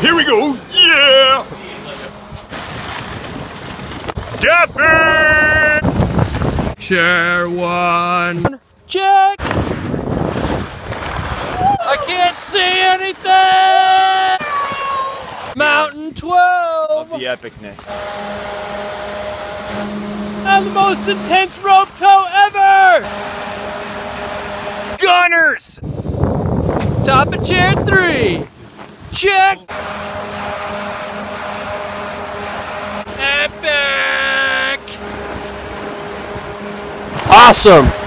Here we go. Yeah. Tapping. Chair one. Check. I can't see anything. Mountain 12. Of The epicness. And the most intense rope tow ever. Gunners. Top of chair three. Check. Epic. Awesome.